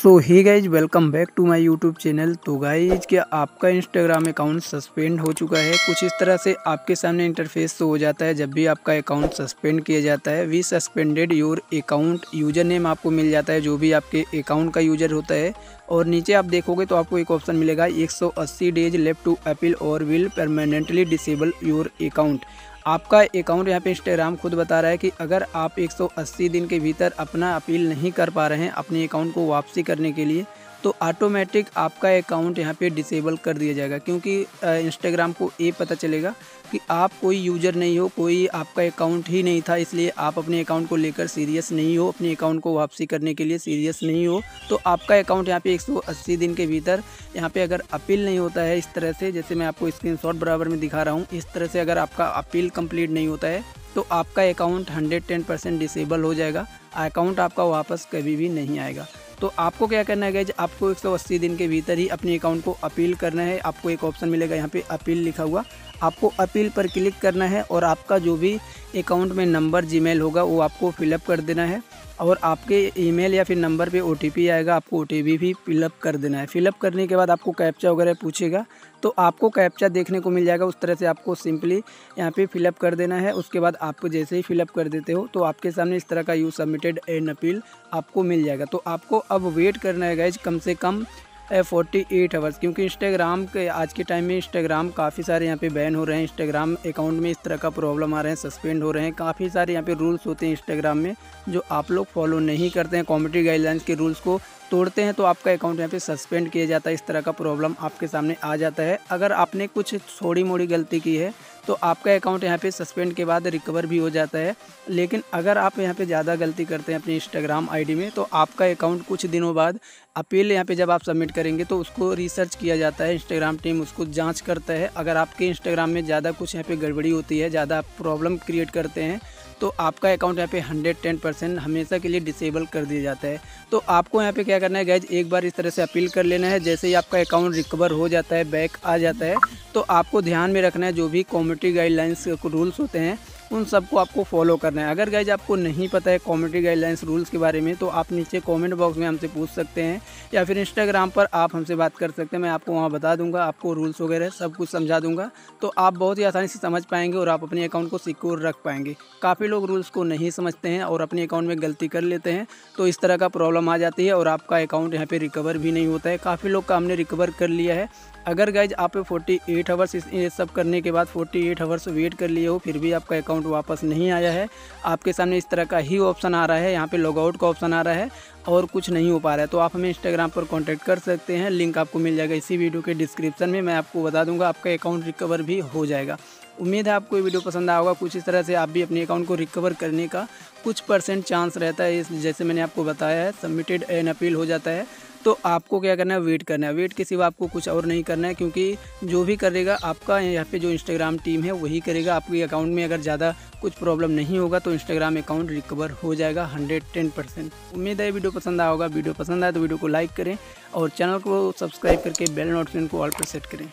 So hi guys welcome back to my YouTube channel तो guys क्या आपका Instagram account suspend हो चुका है? कुछ इस तरह से आपके सामने इंटरफेस हो जाता है, जब भी आपका अकाउंट सस्पेंड किया जाता है we suspended your account user name आपको मिल जाता है, जो भी आपके अकाउंट का यूज़र होता है। और नीचे आप देखोगे तो आपको एक ऑप्शन मिलेगा, एक सौ अस्सी डेज़ लेफ़्ट टू अपील और will permanently disable your account आपका अकाउंट यहाँ पे इंस्टाग्राम खुद बता रहा है कि अगर आप 180 दिन के भीतर अपना अपील नहीं कर पा रहे हैं अपने अकाउंट को वापसी करने के लिए तो ऑटोमेटिक आपका अकाउंट यहाँ पे डिसेबल कर दिया जाएगा, क्योंकि इंस्टाग्राम को ये पता चलेगा कि आप कोई यूज़र नहीं हो, कोई आपका अकाउंट ही नहीं था, इसलिए आप अपने अकाउंट को लेकर सीरियस नहीं हो, अपने अकाउंट को वापसी करने के लिए सीरियस नहीं हो तो आपका अकाउंट यहाँ पे 180 दिन के भीतर यहाँ पे अगर अपील नहीं होता है इस तरह से, जैसे मैं आपको स्क्रीन बराबर में दिखा रहा हूँ, इस तरह से अगर आपका अपील कंप्लीट नहीं होता है तो आपका account hundred ten percent disable हो जाएगा अकाउंट आपका वापस कभी भी नहीं आएगा। तो आपको क्या करना है गैज आपको 180 दिन के भीतर ही अपने अकाउंट को अपील करना है। आपको एक ऑप्शन मिलेगा यहाँ पे अपील लिखा हुआ। आपको अपील पर क्लिक करना है और आपका जो भी अकाउंट में नंबर जीमेल होगा, वो आपको फिलअप कर देना है। और आपके ईमेल या फिर नंबर पे ओटीपी आएगा, आपको ओटीपी भी फिलअप कर देना है। फिलअप करने के बाद आपको कैप्चा वगैरह पूछेगा तो आपको कैप्चा देखने को मिल जाएगा। उस तरह से आपको सिंपली यहाँ पे फिलअप कर देना है। उसके बाद आपको जैसे ही फिलअप कर देते हो तो आपके सामने इस तरह का यू सबमिटेड एन अपील आपको मिल जाएगा। तो आपको अब वेट करना है गाइज़ कम से कम फोर्टी एट आवर्स क्योंकि इंस्टाग्राम के, आज के टाइम में इंस्टाग्राम काफ़ी सारे यहाँ पे बैन हो रहे हैं इंस्टाग्राम अकाउंट में इस तरह का प्रॉब्लम आ रहे हैं सस्पेंड हो रहे हैं। काफ़ी सारे यहाँ पे रूल्स होते हैं इंस्टाग्राम में, जो आप लोग फॉलो नहीं करते हैं कॉमेडी गाइडलाइंस के रूल्स को तोड़ते हैं तो आपका अकाउंट यहाँ पे सस्पेंड किया जाता है, इस तरह का प्रॉब्लम आपके सामने आ जाता है। अगर आपने कुछ थोड़ी मोड़ी गलती की है तो आपका अकाउंट यहाँ पे सस्पेंड के बाद रिकवर भी हो जाता है। लेकिन अगर आप यहाँ पे ज़्यादा गलती करते हैं अपने इंस्टाग्राम आईडी में तो आपका अकाउंट कुछ दिनों बाद अपील यहाँ पे जब आप सबमिट करेंगे तो उसको रिसर्च किया जाता है इंस्टाग्राम टीम उसको जाँच करता है। अगर आपके इंस्टाग्राम में ज़्यादा कुछ यहाँ पर गड़बड़ी होती है, ज़्यादा प्रॉब्लम क्रिएट करते हैं तो आपका अकाउंट यहाँ पे हंड्रेड टेन परसेंट हमेशा के लिए डिसेबल कर दिया जाता है। तो आपको यहाँ पे क्या करना है गैज एक बार इस तरह से अपील कर लेना है। जैसे ही आपका अकाउंट रिकवर हो जाता है बैक आ जाता है तो आपको ध्यान में रखना है, जो भी कॉम्युनिटी गाइडलाइंस रूल्स होते हैं। उन सबको आपको फॉलो करना है। अगर गाइज़ आपको नहीं पता है कॉमेडी गाइडलाइंस रूल्स के बारे में तो आप नीचे कॉमेंट बॉक्स में हमसे पूछ सकते हैं, या फिर इंस्टाग्राम पर आप हमसे बात कर सकते हैं। मैं आपको वहाँ बता दूँगा, आपको रूल्स वगैरह सब कुछ समझा दूँगा। तो आप बहुत ही आसानी से समझ पाएँगे और आप अपने अकाउंट को सिक्योर रख पाएँगे। काफ़ी लोग रूल्स को नहीं समझते हैं और अपने अकाउंट में गलती कर लेते हैं तो इस तरह का प्रॉब्लम आ जाती है और आपका अकाउंट यहाँ पर रिकवर भी नहीं होता है। काफ़ी लोग का हमने रिकवर कर लिया है। अगर गाइज़ आप 48 आवर्स ये सब करने के बाद 48 आवर्स वेट कर लिए हो, फिर भी आपका अकाउंट वापस नहीं आया है। आपके सामने इस तरह का ही ऑप्शन आ रहा है। यहाँ पे लॉगआउट का ऑप्शन आ रहा है। और कुछ नहीं हो पा रहा है तो आप हमें इंस्टाग्राम पर कॉन्टैक्ट कर सकते हैं। लिंक आपको मिल जाएगा इसी वीडियो के डिस्क्रिप्शन में, मैं आपको बता दूँगा, आपका अकाउंट रिकवर भी हो जाएगा। उम्मीद है आपको ये वीडियो पसंद आया होगा। कुछ इस तरह से आप भी अपने अकाउंट को रिकवर करने का कुछ परसेंट चांस रहता है। इस, जैसे मैंने आपको बताया है सबमिटेड एन अपील हो जाता है तो आपको क्या करना है? वेट करना है। वेट के सिवा आपको कुछ और नहीं करना है, क्योंकि जो भी करेगा आपका, यहाँ पे जो इंस्टाग्राम टीम है, वही करेगा। आपके अकाउंट में अगर ज़्यादा कुछ प्रॉब्लम नहीं होगा तो इंस्टाग्राम अकाउंट रिकवर हो जाएगा हंड्रेड टेन परसेंट उम्मीद है वीडियो पसंद आया होगा, वीडियो पसंद आए तो वीडियो को लाइक करें और चैनल को सब्सक्राइब करके बेल नोटिफिकेशन को ऑल पर सेट करें।